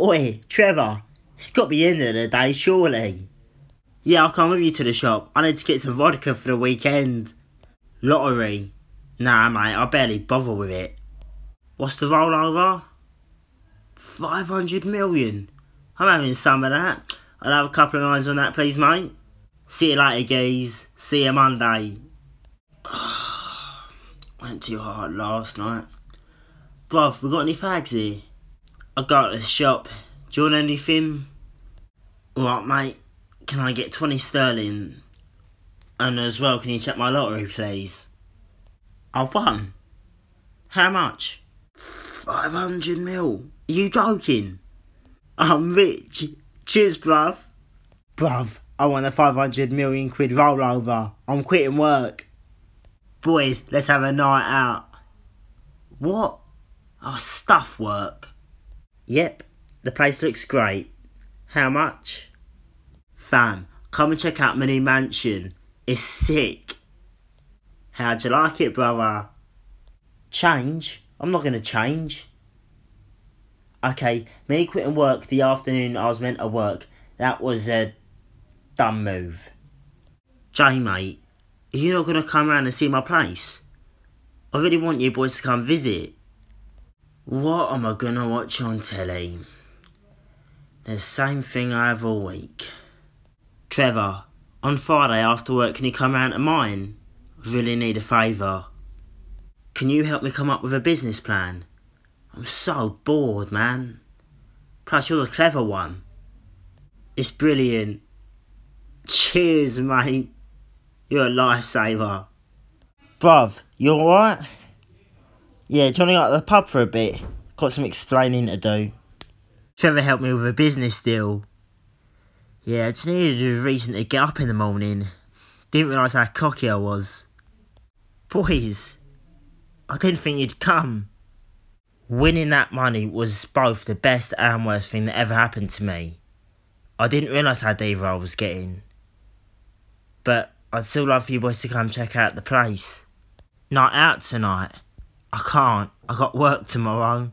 Oi, Trevor, it's got to be the end eh, of the day, surely. Yeah, I'll come with you to the shop. I need to get some vodka for the weekend. Lottery. Nah, mate, I barely bother with it. What's the rollover? 500 million. I'm having some of that. I'll have a couple of lines on that, please, mate. See you later, guys. See you Monday. Went too hard last night. Bruv, we got any fags here? I got to the shop. Do you want anything? Alright, mate. Can I get 20 sterling? And as well, can you check my lottery, please? I won. How much? 500 mil. Are you joking? I'm rich. Cheers, bruv. Bruv, I want a 500 million quid rollover. I'm quitting work. Boys, let's have a night out. What? Oh, stuff work. Yep, the place looks great. How much? Fam, come and check out my new mansion. It's sick. How'd you like it, brother? Change? I'm not gonna change. Okay, me quitting work the afternoon I was meant to work. That was a dumb move. Jay, mate, are you not gonna come round and see my place? I really want you boys to come visit. What am I gonna watch on telly? The same thing I have all week. Trevor, on Friday after work, can you come round to mine? I really need a favour. Can you help me come up with a business plan? I'm so bored, man. Plus, you're the clever one. It's brilliant. Cheers, mate. You're a lifesaver. Bruv, you alright? Yeah, want to the pub for a bit? Got some explaining to do. Trevor helped me with a business deal. Yeah, I just needed a reason to get up in the morning. Didn't realise how cocky I was. Boys, I didn't think you'd come. Winning that money was both the best and worst thing that ever happened to me. I didn't realise how deep I was getting. But I'd still love for you boys to come check out the place. Night out tonight. I can't. I got work tomorrow.